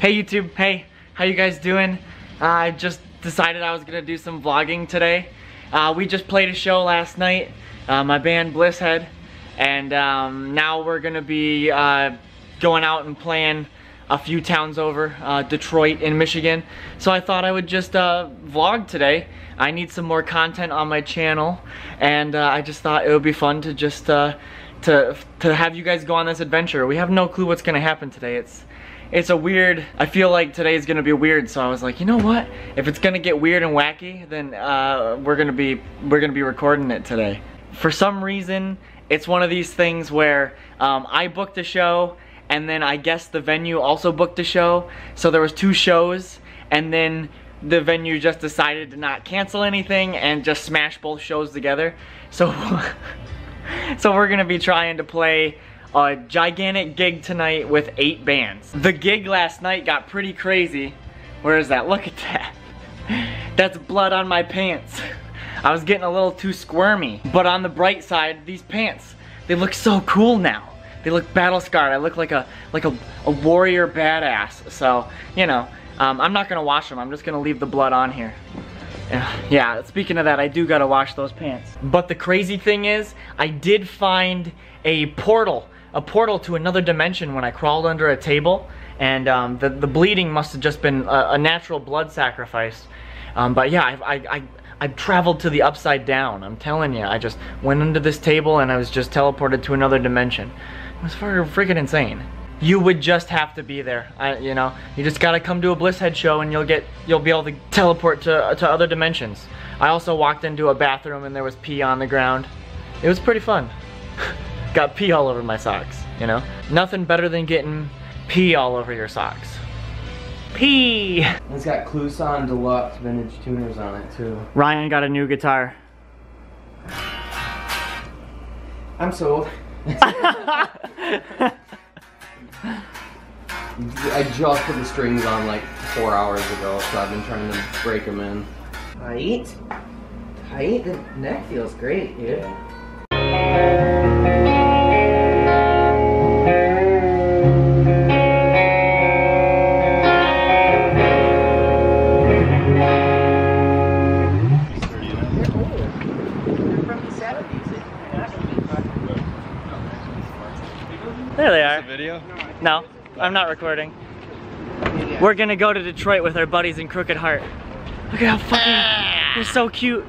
Hey YouTube, hey, how you guys doing? Uh, I just decided I was gonna do some vlogging today. Uh, we just played a show last night, uh, my band Blisshead, and um, now we're gonna be uh, going out and playing a few towns over, uh, Detroit in Michigan. So I thought I would just uh, vlog today. I need some more content on my channel, and I just thought it would be fun to just to to have you guys go on this adventure. We have no clue what's gonna happen today. It's it's a weird, I feel like today is gonna be weird, so I was like, you know what? If it's gonna get weird and wacky, then uh, we're gonna be, we're gonna be recording it today. For some reason, it's one of these things where um, I booked a show, and then I guess the venue also booked a show, so there was two shows, and then the venue just decided to not cancel anything and just smash both shows together. So, so we're gonna be trying to play a gigantic gig tonight with eight bands. The gig last night got pretty crazy. Where is that? Look at that. That's blood on my pants. I was getting a little too squirmy. But on the bright side, these pants, they look so cool now. They look battle scarred. I look like a like a, a warrior badass. So, you know, um, I'm not gonna wash them. I'm just gonna leave the blood on here. Yeah, speaking of that, I do gotta wash those pants. But the crazy thing is, I did find a portal a portal to another dimension when I crawled under a table and um, the, the bleeding must have just been a, a natural blood sacrifice. Um, but yeah, I, I, I, I traveled to the upside down. I'm telling you, I just went under this table and I was just teleported to another dimension. It was freaking insane. You would just have to be there. I, you know, you just gotta come to a Blisshead show and you'll get, you'll be able to teleport to, to other dimensions. I also walked into a bathroom and there was pee on the ground. It was pretty fun. Got pee all over my socks, you know? Nothing better than getting pee all over your socks. Pee! It's got Kluson Deluxe vintage tuners on it too. Ryan got a new guitar. I'm sold. I just put the strings on like four hours ago, so I've been trying to break them in. Tight? Tight? The neck feels great, dude. There No, I'm not recording. We're gonna go to Detroit with our buddies in Crooked Heart. Look at how fucking, they're so cute.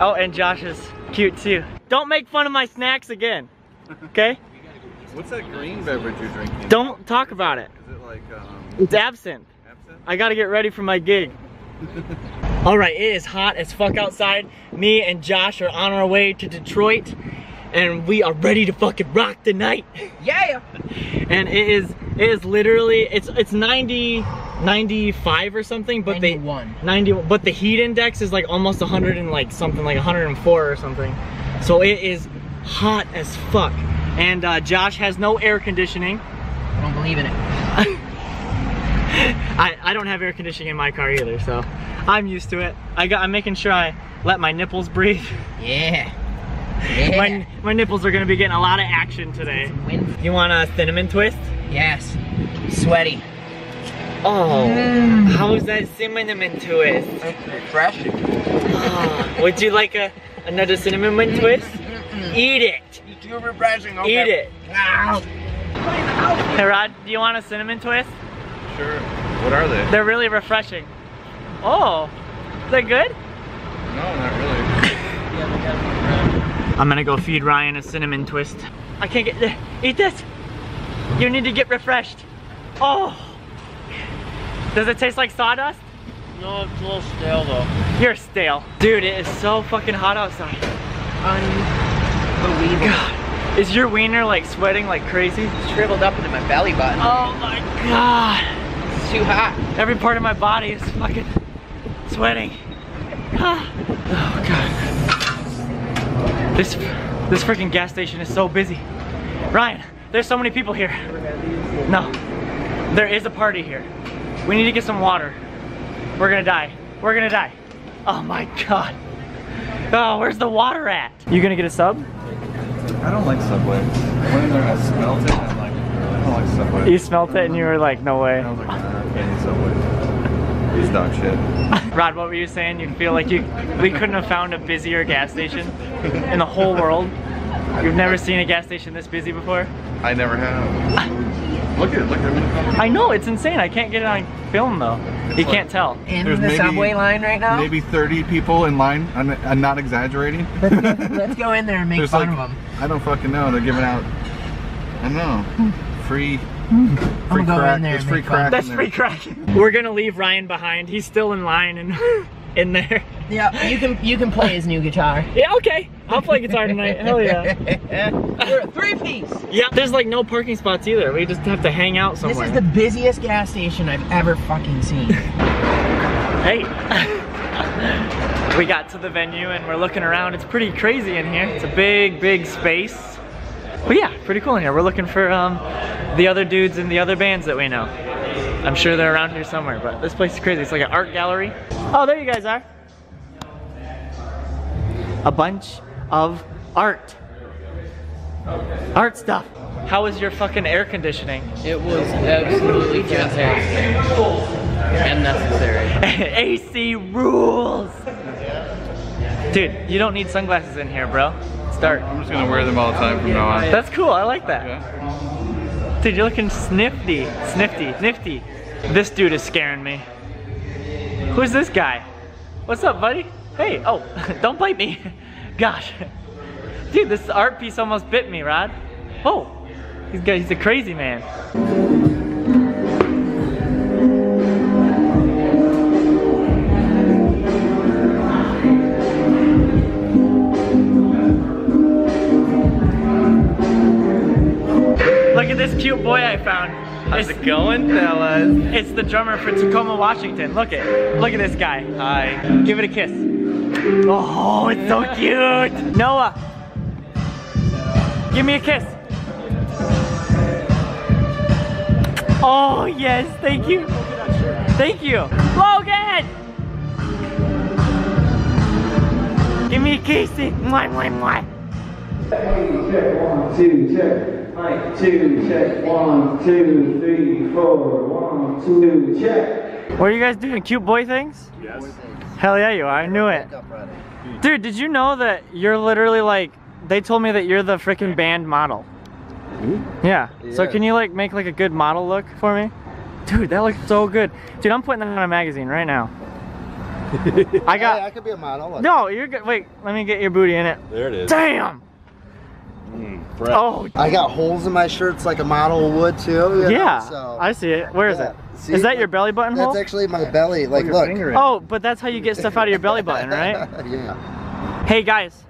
Oh, and Josh is cute too. Don't make fun of my snacks again, okay? What's that green beverage you're drinking? Don't talk about it. Is it like, um... It's absinthe. Absinthe? I gotta get ready for my gig. All right, it is hot as fuck outside. Me and Josh are on our way to Detroit and we are ready to fucking rock tonight. Yeah. and it is it is literally it's it's 90 95 or something, but 91. they 90 but the heat index is like almost 100 and like something like 104 or something. So it is hot as fuck. And uh, Josh has no air conditioning. I don't believe in it. I, I don't have air conditioning in my car either, so I'm used to it. I got I'm making sure I let my nipples breathe. Yeah. Yeah. My, my nipples are gonna be getting a lot of action today. You want a cinnamon twist? Yes. Sweaty. Oh, mm. how's that cinnamon twist? It's refreshing. Oh, would you like a another cinnamon twist? Eat it. It's too refreshing. Okay. Eat it. Hey Rod, do you want a cinnamon twist? Sure. What are they? They're really refreshing. Oh, is that good? No, not really. I'm gonna go feed Ryan a cinnamon twist. I can't get, there. eat this. You need to get refreshed. Oh. Does it taste like sawdust? No, it's a little stale though. You're stale. Dude, it is so fucking hot outside. Unbelievable. God. Is your wiener like sweating like crazy? It's shriveled up into my belly button. Oh my God. It's too hot. Every part of my body is fucking sweating. Ah. oh God. This this freaking gas station is so busy. Ryan, there's so many people here. No, there is a party here. We need to get some water. We're gonna die. We're gonna die. Oh my God. Oh, where's the water at? You gonna get a sub? I don't like Subway. When they're smelted, I'm like, I don't like Subway. You smelt it and you were like, no way. I was like, nah, I can't eat Subway. These dog shit. Rod, what were you saying? You feel like you we couldn't have found a busier gas station in the whole world? You've never seen a gas station this busy before? I never have. Look at it, look at it. I know, it's insane. I can't get it on film though. You can't tell. In There's the maybe- subway line right now. Maybe 30 people in line. I'm, I'm not exaggerating. Let's, go, let's go in there and make There's fun like, of them. I don't fucking know. They're giving out, I don't know, free, free I'm gonna go crack. in there There's and free make fun. crack That's in there. free crack. We're gonna leave Ryan behind. He's still in line and in there. Yeah, you can you can play his new guitar. Yeah, okay. I'll play guitar tonight. Hell yeah. You're a three piece. Yeah, there's like no parking spots either. We just have to hang out somewhere. This is the busiest gas station I've ever fucking seen. Hey. we got to the venue and we're looking around. It's pretty crazy in here. It's a big, big space. But yeah, pretty cool in here. We're looking for um, the other dudes and the other bands that we know. I'm sure they're around here somewhere, but this place is crazy. It's like an art gallery. Oh, there you guys are. A bunch of art. Art stuff. How was your fucking air conditioning? It was absolutely fantastic and necessary. AC rules. Dude, you don't need sunglasses in here, bro. It's dark. I'm just gonna wear them all the time from now on. That's cool. I like that. Yeah. Dude, you're looking snifty, snifty, nifty. This dude is scaring me. Who's this guy? What's up, buddy? Hey, oh, don't bite me. Gosh. Dude, this art piece almost bit me, Rod. Oh, he's, got, he's a crazy man. Look at this cute boy I found. How's it going, fellas? It's the drummer for Tacoma, Washington. Look at, look at this guy. Hi. Give it a kiss. Oh, it's so cute. Noah, give me a kiss. Oh yes, thank you. Thank you. Logan! Give me a kiss. Mwah, mwah, mwah. Check one, two, check. Mic two, check one, two, three, four. One, two, check. What are you guys doing? Cute boy things? Yes. Hell yeah, you are. I knew it. Dude, did you know that you're literally like, they told me that you're the freaking band model. Yeah. So can you like make like a good model look for me? Dude, that looks so good. Dude, I'm putting that on a magazine right now. I Hey, I got, could be a model. Look. no, you're good. Wait, let me get your booty in it. There it is. Damn! Oh, I got holes in my shirts like a model would too. you know, yeah. so I see it. Where is Yeah. it? See, Is that your belly button That's hole? actually my belly. Like, look. Oh, but that's how you get stuff out of your belly button, right? yeah. Hey guys,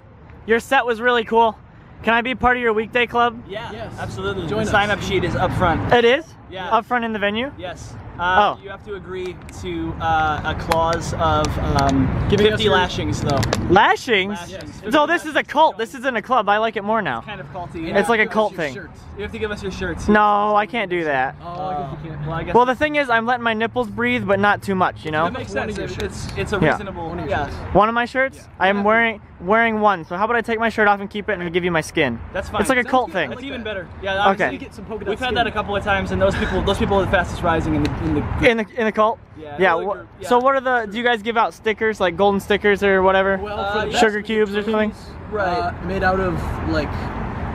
your set was really cool. Can I be part of your weekday club? Yeah, absolutely. the sign up sheet is up front. It is? Yeah. Up front in the venue? Yes. Uh, Oh. You have to agree to uh, a clause of um, Giving 50 your- lashings, though. Lashings? Lashings. So this is a cult. This isn't a club. I like it more now. Kind of culty. It's like a cult thing. shirts. You have to give us your shirts. No, I can't do that. Oh, I guess you can't. Well, I guess Well, the thing is, I'm letting my nipples breathe, but not too much, you know? that makes sense. It's, it's, it's a Yeah. reasonable. One Yeah. One of my shirts? I am wearing wearing one. So how about I take my shirt off and keep it and give you my skin? that's fine. It's like a cult good. thing. That's even better. Yeah. Okay. obviously, Get some polka dot We've had that a couple of times, and those people, those people are the fastest rising in the in the. In the in the cult? Yeah, Yeah. really group, yeah. So what are the? Do you guys give out stickers like golden stickers or whatever? Well, Uh, the yeah. Sugar cubes or something? Right. uh, made out of like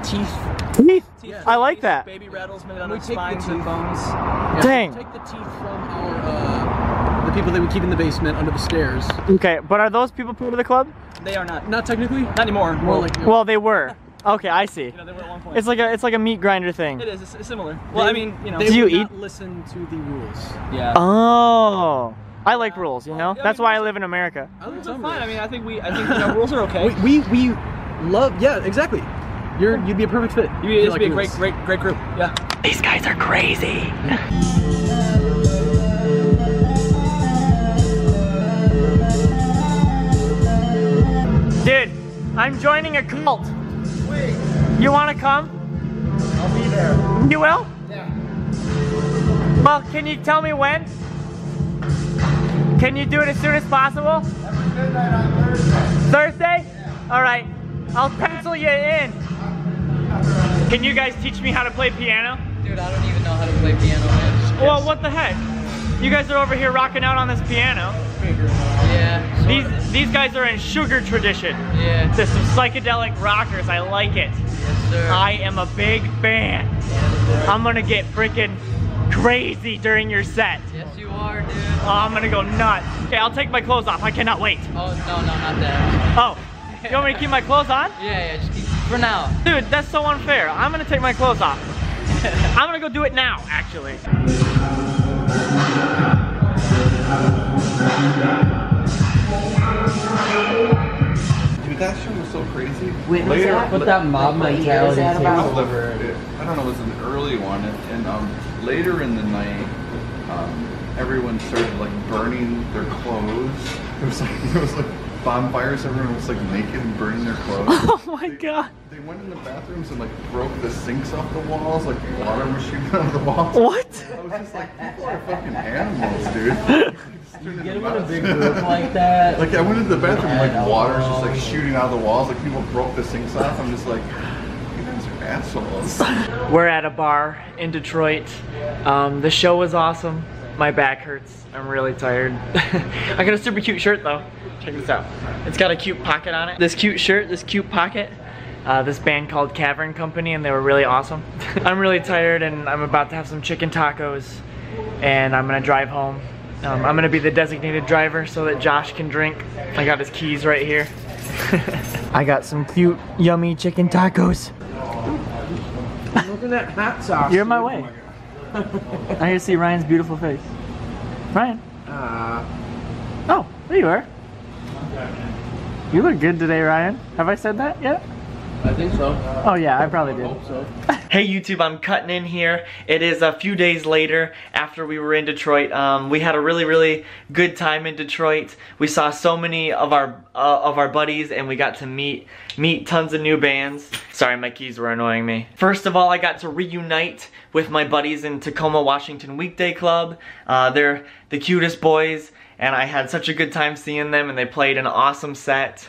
teeth. Teeth. Teeth, I like teeth, that. Baby rattles made out We of take the spines and teeth. bones. Yeah, Dang. Take the teeth from our uh, the people that we keep in the basement under the stairs. Okay, but are those people part of the club? They are not. Not technically. Not anymore. More well, like Well, they were. Okay, I see. you know, they were at one point. It's like a it's like a meat grinder thing. It is. It's, it's similar. Well, I mean, you know. They Do you eat- not listen to the rules. yeah. Oh, I like rules. You know, Yeah, I that's mean, why I live in America. I Rules are fine. I mean, I think we. I think you know, rules are okay. we, we we love. Yeah, exactly. You're you'd be a perfect fit. You, You this like would be a great, great, great group. Yeah. These guys are crazy. Dude, I'm joining a cult. You want to come? I'll be there. You will? Yeah. Well, can you tell me when? Can you do it as soon as possible? Every midnight on Thursday? Thursday? Yeah. All right. I'll pencil you in. Can you guys teach me how to play piano? Dude, I don't even know how to play piano, man. Well, what the heck? You guys are over here rocking out on this piano. Yeah. These these guys are in sugar tradition. Yeah. There's some psychedelic rockers. I like it. Yes, sir. I am a big fan. I'm gonna get freaking crazy during your set. Yes, you are, dude. Oh, I'm gonna go nuts. Okay, I'll take my clothes off. I cannot wait. Oh, no, no, not that. Oh, you want me to keep my clothes on? Yeah, yeah, just keep, for now. Dude, that's so unfair. I'm gonna take my clothes off. I'm gonna go do it now, actually. That show was so crazy. Wait, what's that? What that mob mentality It takes was the- over. it- I don't know, it was an early one, and, and um, later in the night, um, everyone started like burning their clothes. It was like it was like bonfires. Everyone was like naked and burning their clothes. Oh my god. They went in the bathrooms and like broke the sinks off the walls, like water was shooting out of the walls. What? I was just like, people are fucking animals, dude. You get them in a big group like that. Like I went into the bathroom, like water's just like shooting out of the walls, like people broke the sinks off. I'm just like, you guys are assholes. We're at a bar in Detroit. Um, the show was awesome. My back hurts. I'm really tired. I got a super cute shirt though. Check this out. It's got a cute pocket on it. This cute shirt, this cute pocket. Uh, this band called Cavern Company and they were really awesome. I'm really tired and I'm about to have some chicken tacos and I'm gonna drive home. Um, I'm gonna be the designated driver so that Josh can drink. I got his keys right here. I got some cute, yummy chicken tacos. Look at that hot sauce. You're in my way. I here to see Ryan's beautiful face. Ryan. Uh, Oh, there you are. You look good today, Ryan. Have I said that yet? I think so. Oh yeah, I probably did. Hope so. Hey YouTube, I'm cutting in here. It is a few days later after we were in Detroit. Um, we had a really, really good time in Detroit. We saw so many of our uh, of our buddies, and we got to meet meet tons of new bands. Sorry, my keys were annoying me. First of all, I got to reunite with my buddies in Tacoma, Washington Weekday Club. Uh, they're the cutest boys, and I had such a good time seeing them, and they played an awesome set.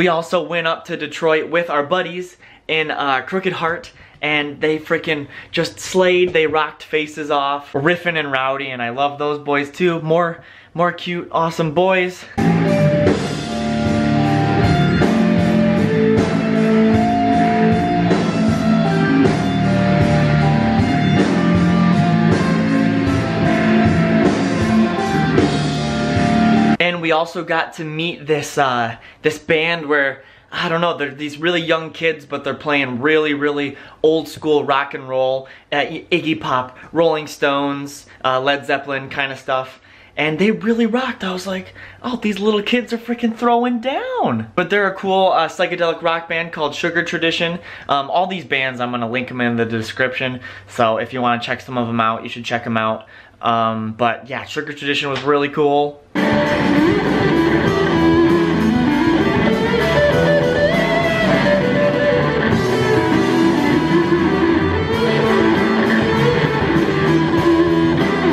We also went up to Detroit with our buddies in uh, Crooked Heart and they freaking just slayed. They rocked faces off, riffing and rowdy, and I love those boys too. More, more cute, awesome boys. We also got to meet this uh, this band where I don't know, they're these really young kids, but they're playing really, really old school rock and roll, uh, Iggy Pop, Rolling Stones, uh, Led Zeppelin kind of stuff. And they really rocked. I was like, oh, these little kids are freaking throwing down. But they're a cool uh, psychedelic rock band called Sugar Tradition. Um, all these bands, I'm gonna link them in the description. So if you wanna check some of them out, you should check them out. Um, but yeah, Sugar Tradition was really cool.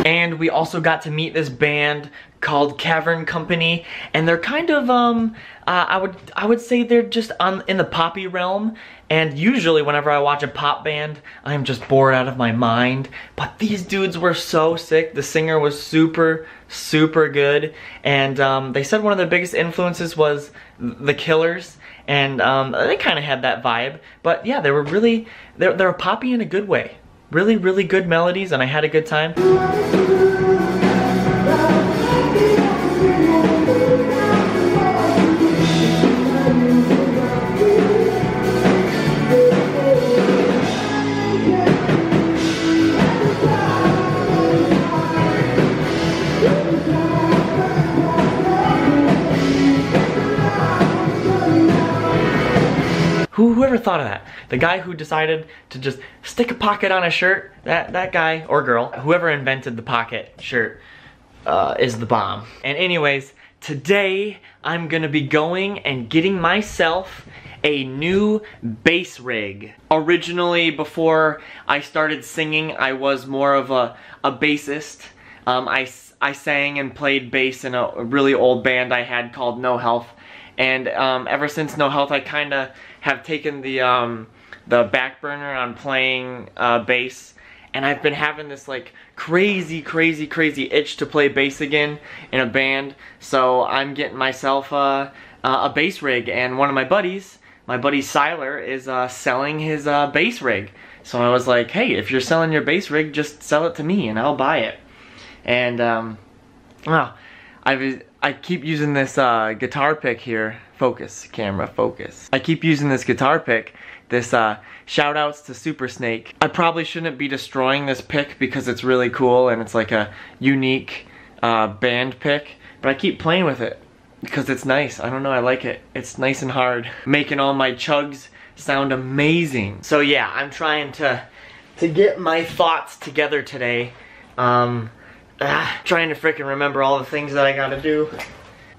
And we also got to meet this band called Cavern Company, and they're kind of um uh, I would I would say they're just on in the poppy realm. And usually whenever I watch a pop band, I'm just bored out of my mind. But these dudes were so sick. The singer was super super good, and um, they said one of their biggest influences was The Killers. And um, they kind of had that vibe, but yeah, they were really, they're, they're poppy in a good way really, really good melodies, and I had a good time. Thought of that? The guy who decided to just stick a pocket on a shirt, that, that guy or girl, whoever invented the pocket shirt, uh, is the bomb. And anyways, today I'm gonna be going and getting myself a new bass rig. Originally, before I started singing, I was more of a, a bassist. Um, I, I sang and played bass in a really old band I had called No Health. And um, ever since No Health, I kind of have taken the, um, the back burner on playing uh, bass and I've been having this like crazy, crazy, crazy itch to play bass again in a band. So I'm getting myself uh, uh, a bass rig, and one of my buddies, my buddy Siler, is uh, selling his uh, bass rig. So I was like, hey, if you're selling your bass rig, just sell it to me and I'll buy it. And um, I I keep using this uh, guitar pick here. Focus, camera, focus. I keep using this guitar pick this uh, shout outs to Super Snake. I probably shouldn't be destroying this pick because it's really cool and it's like a unique uh, band pick, but I keep playing with it because it's nice. I don't know, I like it. It's nice and hard. Making all my chugs sound amazing. So yeah, I'm trying to to get my thoughts together today. Um, ah, trying to freaking remember all the things that I gotta do.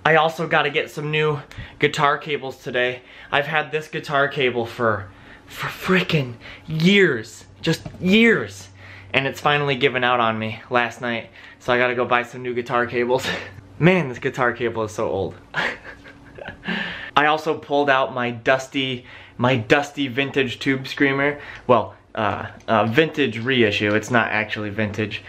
I also gotta get some new guitar cables today. I've had this guitar cable for for freaking years. Just years. And it's finally given out on me last night. So I gotta go buy some new guitar cables. Man, this guitar cable is so old. I also pulled out my dusty, my dusty vintage tube screamer. Well, uh, uh, vintage reissue. It's not actually vintage.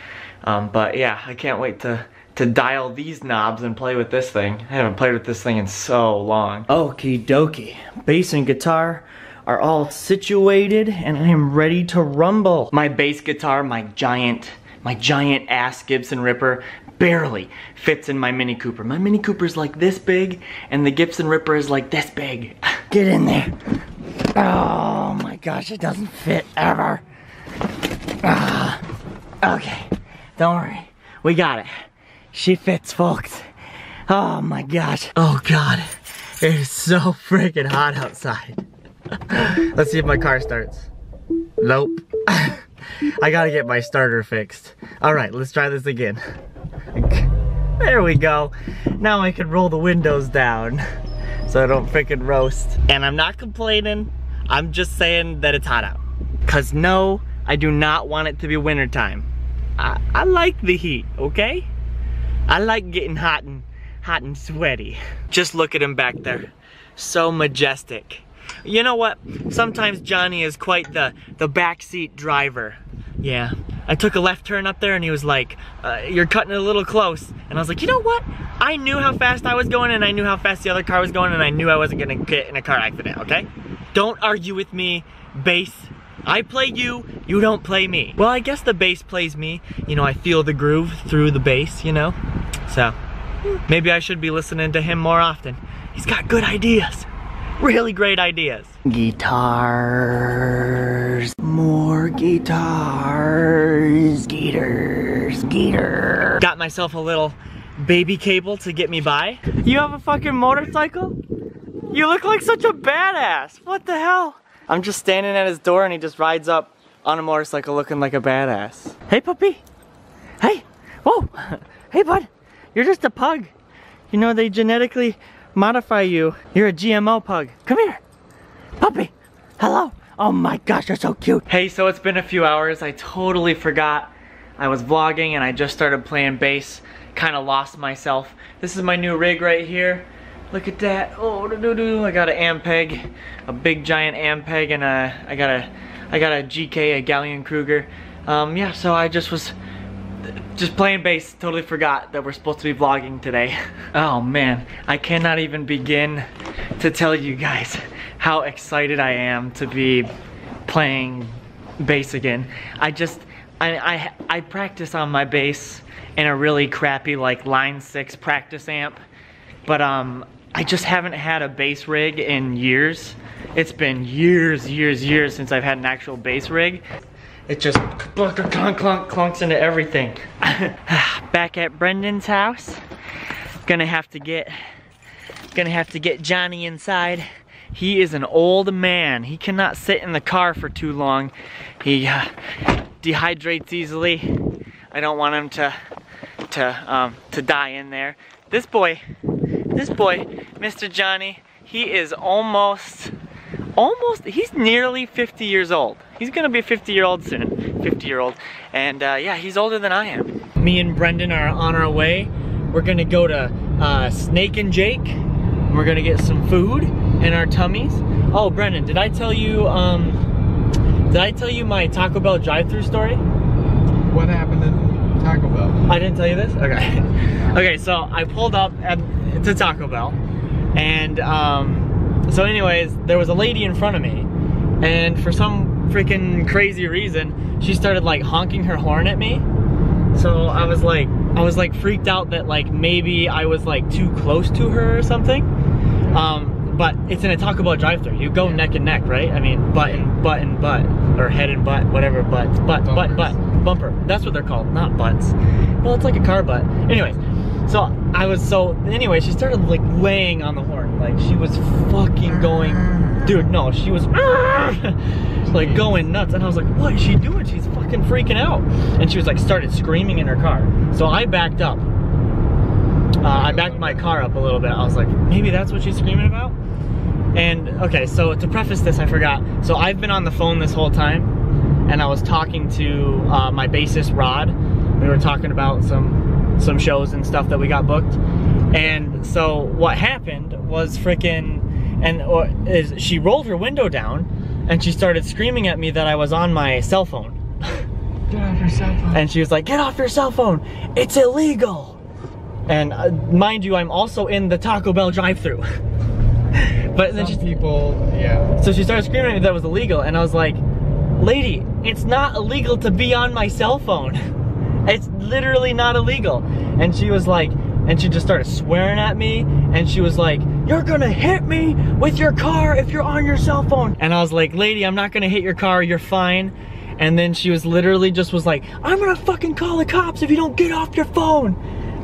Um, but yeah, I can't wait to to dial these knobs and play with this thing. I haven't played with this thing in so long. Okie dokie. Bass and guitar are all situated and I am ready to rumble. My bass guitar, my giant, my giant ass Gibson Ripper barely fits in my Mini Cooper. My Mini Cooper's like this big and the Gibson Ripper is like this big. Get in there. Oh my gosh, it doesn't fit ever. Ah, okay, don't worry. We got it. She fits, folks. Oh my gosh. Oh god. It is so freaking hot outside. Let's see if my car starts. Nope. I gotta get my starter fixed. All right, let's try this again. There we go. Now I can roll the windows down so I don't freaking roast. And I'm not complaining. I'm just saying that it's hot out. Cause no, I do not want it to be wintertime. I, I like the heat, okay? I like getting hot and hot and sweaty. Just look at him back there. So majestic. You know what? Sometimes Johnny is quite the, the backseat driver. Yeah. I took a left turn up there and he was like, uh, you're cutting it a little close. And I was like, you know what? I knew how fast I was going and I knew how fast the other car was going and I knew I wasn't gonna get in a car accident, okay? Don't argue with me, bass. I play you, you don't play me. Well, I guess the bass plays me. You know, I feel the groove through the bass, you know? So, maybe I should be listening to him more often. He's got good ideas really great ideas. Guitars, more guitars, Skeeters, Skeeter. Got myself a little baby cable to get me by. You have a fucking motorcycle? You look like such a badass. What the hell? I'm just standing at his door and he just rides up on a motorcycle looking like a badass. Hey puppy. Hey. Whoa. Hey bud. You're just a pug. You know they genetically modify you. You're a GMO pug. Come here. Puppy. Hello. Oh my gosh, you're so cute. Hey, so it's been a few hours. I totally forgot I was vlogging and I just started playing bass. Kind of lost myself. This is my new rig right here. Look at that. Oh, doo -doo -doo. I got an Ampeg, a big giant Ampeg, and a, I got a, I got a GK, a Gallien-Krueger. Um, yeah, so I just was just playing bass, totally forgot that we're supposed to be vlogging today. Oh man, I cannot even begin to tell you guys how excited I am to be playing bass again. I just, I, I, I practice on my bass in a really crappy like line six practice amp, but um, I just haven't had a bass rig in years. It's been years, years, years since I've had an actual bass rig. It just clunk, clunk, clunk, clunks into everything. Back at Brendan's house, gonna have to get, gonna have to get Johnny inside. He is an old man. He cannot sit in the car for too long. He uh, dehydrates easily. I don't want him to, to, um, to die in there. This boy, this boy, Mr. Johnny, he is almost, almost, he's nearly 50 years old. He's gonna be 50 year old soon, 50 year old. And uh, yeah, he's older than I am. Me and Brendan are on our way. We're gonna go to uh, Snake and Jake. We're gonna get some food in our tummies. Oh, Brendan, did I tell you, um, did I tell you my Taco Bell drive-through story? What happened in Taco Bell? I didn't tell you this? Okay. okay, so I pulled up at, to Taco Bell. And um, so anyways, there was a lady in front of me. And for some freaking crazy reason, she started like honking her horn at me. So I was like, I was like freaked out that like maybe I was like too close to her or something. Um, but it's in a Taco Bell drive-thru. You go neck and neck, right? I mean, butt and butt and butt, or head and butt, whatever butts, butt, butt, butt, bumper. That's what they're called, not butts. Well, it's like a car butt. Anyways, so I was so. Anyway, she started like laying on the horn, like she was fucking going, dude. No, she was like going nuts, and I was like, what is she doing? She's fucking freaking out, and she was like started screaming in her car. So I backed up. Uh, I backed my car up a little bit. I was like, maybe that's what she's screaming about. And okay, so to preface this, I forgot. So I've been on the phone this whole time, and I was talking to uh, my bassist Rod. We were talking about some some shows and stuff that we got booked. And so what happened was freaking, and or is she rolled her window down, and she started screaming at me that I was on my cell phone. Get off your cell phone. And she was like, "Get off your cell phone! It's illegal." And uh, mind you, I'm also in the Taco Bell drive-through. but then Some she, people, yeah. so she started screaming at me that was illegal, and I was like, "Lady, it's not illegal to be on my cell phone. it's literally not illegal." And she was like, and she just started swearing at me, and she was like, "You're gonna hit me with your car if you're on your cell phone." And I was like, "Lady, I'm not gonna hit your car. You're fine." And then she was literally just was like, "I'm gonna fucking call the cops if you don't get off your phone."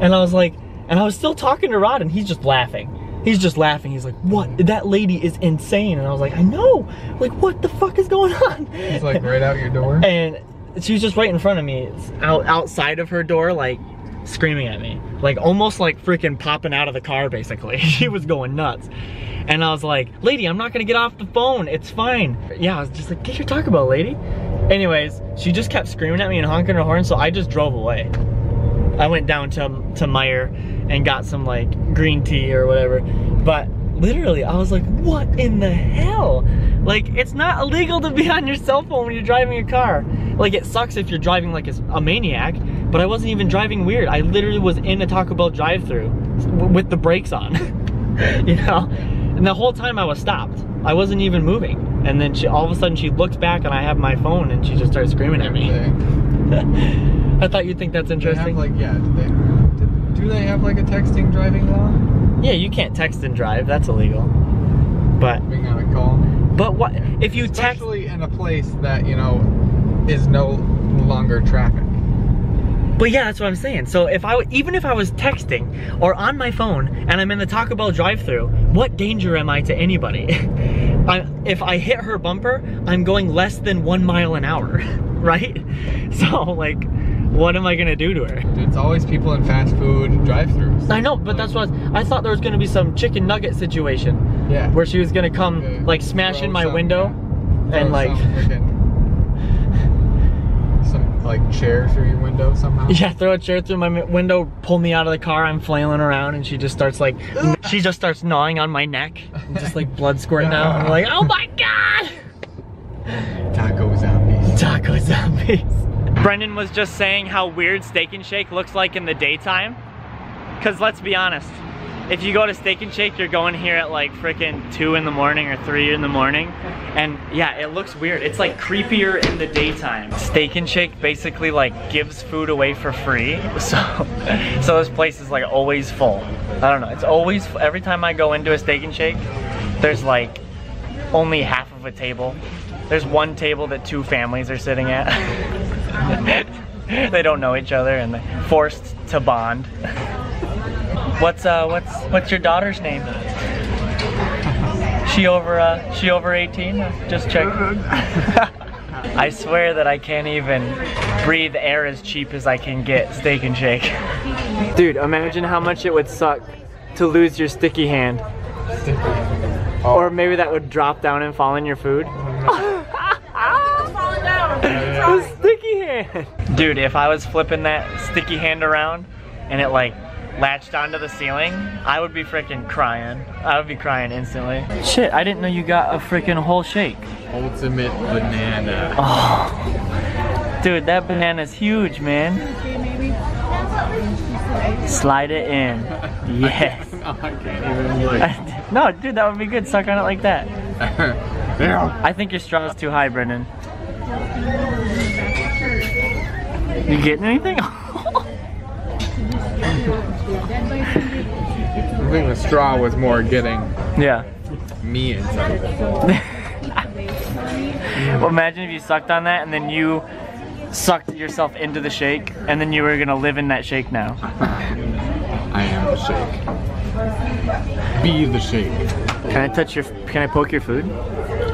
And I was like, and I was still talking to Rod, and he's just laughing. He's just laughing. He's like, "What? That lady is insane." And I was like, "I know. Like, what the fuck is going on?" He's like right out your door. and she was just right in front of me, out outside of her door, like screaming at me, like almost like freaking popping out of the car. Basically, she was going nuts. And I was like, "Lady, I'm not gonna get off the phone. It's fine." Yeah, I was just like, "Get your Taco Bell, lady." Anyways, she just kept screaming at me and honking her horn, so I just drove away. I went down to to Meijer and got some like green tea or whatever. But literally, I was like, what in the hell? Like, it's not illegal to be on your cell phone when you're driving a car. Like, it sucks if you're driving like a, a maniac, but I wasn't even driving weird. I literally was in a Taco Bell drive-through with the brakes on, you know? And the whole time I was stopped. I wasn't even moving. And then she, all of a sudden she looked back and I have my phone and she just started screaming at me. I thought you'd think that's They have interesting. like, yeah, do they, do they have like a texting driving law? Yeah, you can't text and drive. That's illegal. But Being on a call? but what if you text? Especially in a place that, you know, is no longer traffic. But yeah, that's what I'm saying. So if I even if I was texting or on my phone and I'm in the Taco Bell drive-through, what danger am I to anybody? I, if I hit her bumper, I'm going less than one mile an hour, right? So like, what am I gonna do to her? It's always people in fast food drive-throughs. I know, but that's what I thought there was gonna be some chicken nugget situation Yeah. where she was gonna come Okay. like smash Throw in my some, window yeah. and like some, like chair through your window somehow. Yeah, throw a chair through my window, pull me out of the car. I'm flailing around, and she just starts like, she just starts gnawing on my neck, and just like blood squirting out. I'm like, oh my god! Taco zombies. Taco zombies. Brendan was just saying how weird Steak and Shake looks like in the daytime. Cause let's be honest, if you go to Steak and Shake, you're going here at like freaking two in the morning or three in the morning. And yeah, it looks weird. It's like creepier in the daytime. Steak and Shake basically like gives food away for free. So, so this place is like always full. I don't know, it's always, every time I go into a Steak and Shake, there's like only half of a table. There's one table that two families are sitting at. they don't know each other and they're forced to bond. What's uh what's what's your daughter's name? She over uh she over 18? Just check. I swear that I can't even breathe air as cheap as I can get steak and shake. Dude, imagine how much it would suck to lose your sticky hand? Oh. Or maybe that would drop down and fall in your food? The sticky hand. Dude, if I was flipping that sticky hand around and it like latched onto the ceiling, I would be freaking crying. I would be crying instantly. Shit, I didn't know you got a freaking whole shake. Ultimate banana. Oh. Dude, that banana's huge, man. Slide it in. Yes. I can't even look. no, dude, that would be good. Suck on it like that. Yeah. I think your straw is too high, Brendan. You getting anything? I think the straw was more getting yeah. me inside. Well, imagine if you sucked on that and then you sucked yourself into the shake and then you were gonna live in that shake now. I am the shake. Be the shake. Can I touch your, can I poke your food?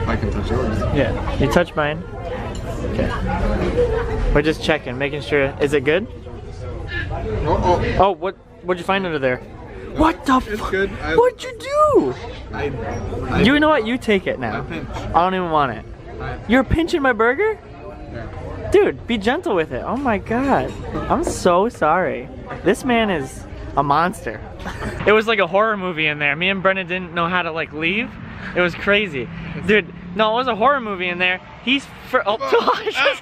I can touch yours. Yeah. You touch mine? Okay. We're just checking, making sure, is it good? Oh, oh. Oh, what, what'd you find under there? What the fuck? What'd you do? I, I, You know what? You take it now. I. I don't even want it. You're pinching my burger? Yeah. Dude, be gentle with it. Oh my god. I'm so sorry. This man is a monster. It was like a horror movie in there. Me and Brendan didn't know how to like leave. It was crazy. Dude, no, it was a horror movie in there. He's for oh, I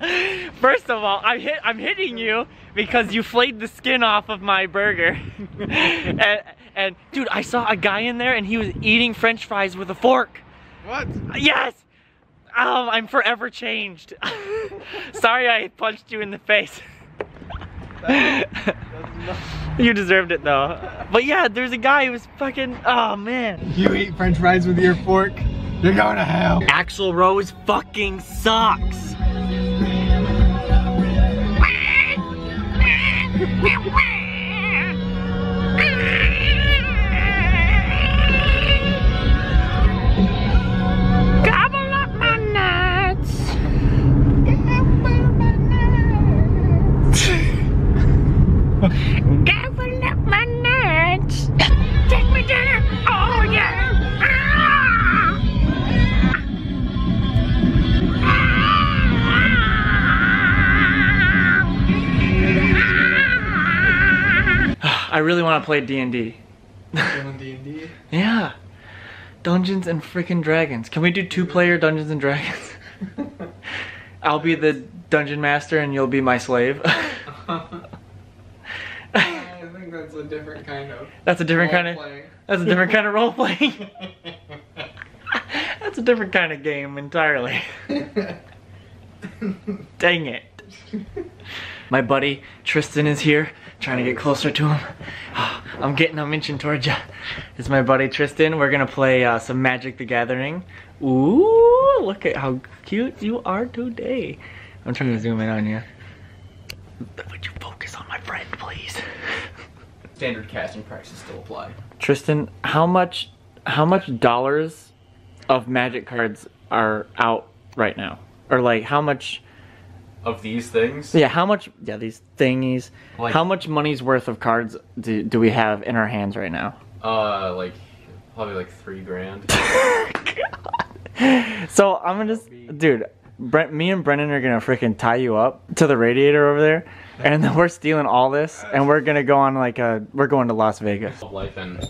just. First of all, I'm hit I'm hitting you because you flayed the skin off of my burger. and, and dude, I saw a guy in there and he was eating french fries with a fork. What? Yes! Um, I'm forever changed. Sorry I punched you in the face. You deserved it though. But yeah, there's a guy who was fucking, oh man. You eat french fries with your fork, you're going to hell. Axl Rose fucking sucks. I really want to play D&D. D&D? Yeah. Dungeons and freaking Dragons. Can we do two-player Dungeons and Dragons? I'll be the dungeon master and you'll be my slave. I think that's a different kind of That's a different kind of. That's a different kind of role playing. That's a different kind of game entirely. Dang it. My buddy Tristan is here, trying to get closer to him. I'm getting him inching towards you. It's my buddy Tristan. We're gonna play uh, some Magic the Gathering. Ooh, look at how cute you are today. I'm trying to zoom in on you. Would you focus on my friend, please? Standard casting practices still apply. Tristan, how much how much dollars of magic cards are out right now? Or like how much Of these things, yeah, how much yeah, these thingies. Like- how much money's worth of cards do, do we have in our hands right now? uh, like probably like three grand. So I'm gonna just dude, Brent me and Brendan are gonna freaking tie you up to the radiator over there and then we're stealing all this and we're gonna go on like a we're going to Las Vegas. life and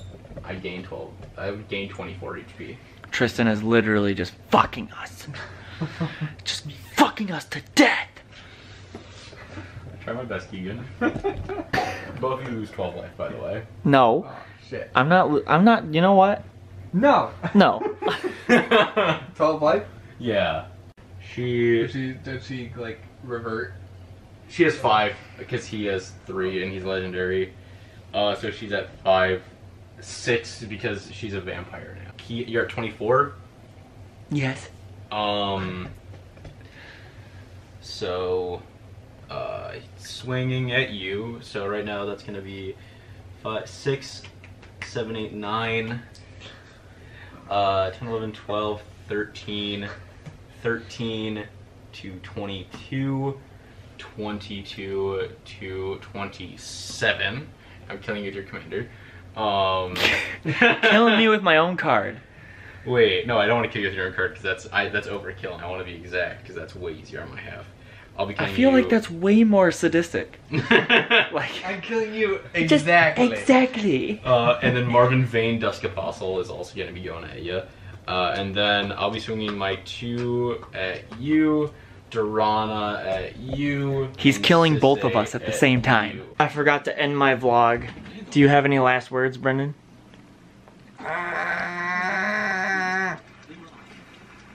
I gained 12. I would gain 24 HP. Tristan is literally just fucking us. just fucking us to death. Try my best, Keegan. Both of you lose 12 life, by the way. No. Shit. I'm not. I'm not. You know what? No. No. 12 life? yeah. She Did she, did she like revert? she has five because he has three and he's legendary. Uh, so she's at five, six because she's a vampire now. Key, you're at 24. yes. Um. So, swinging at you. So right now that's gonna be five, six, seven, eight, nine. Uh, 10, 11, 12, 13, 13 to 22, 22 to 27. I'm killing you with your commander. Um, Killing me with my own card. Wait, no, I don't want to kill you with your own card because that's I that's overkill. I want to be exact because that's way easier on my half. I'll be I feel you. like that's way more sadistic. Like I'm killing you Just exactly. Uh, and then Marvin Vane, Dusk Apostle, is also going to be going at you. Uh, and then I'll be swinging my two at you, Durana at you. He's and killing both of us at the same time. you. I forgot to end my vlog. Do you have any last words, Brendan?